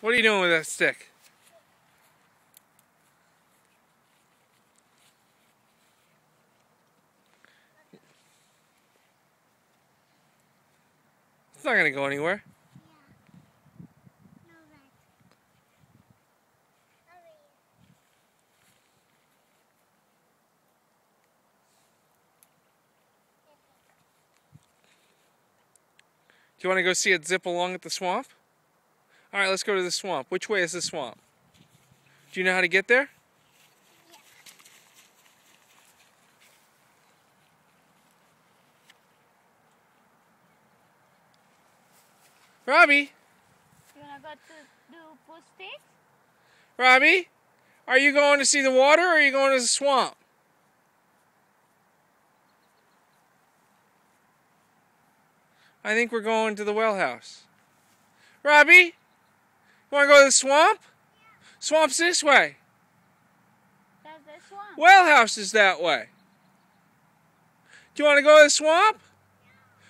What are you doing with that stick? It's not going to go anywhere. Do you want to go see it zip along at the swamp? All right, let's go to the swamp. Which way is the swamp? Do you know how to get there? Robbie? You wanna go to do push sticks? Robbie? Are you going to see the water or are you going to the swamp? I think we're going to the well house. Robbie? Want to go to the swamp? Swamp's this way. That's the swamp. Well house is that way. Do you want to go to the swamp?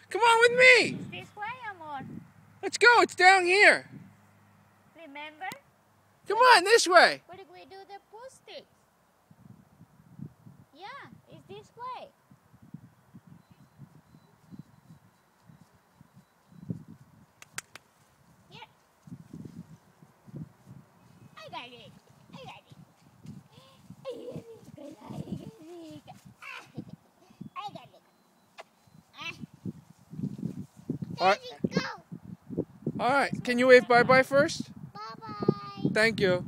Come on with me. This way, amor. Let's go. It's down here. Remember? Come on, this way. Where did we do the push sticks? Yeah, it's this way. I got it. I got it. I got it. I got it. I got it. Ah. All right. Go. All right. Can you wave bye bye first? Bye bye. Thank you.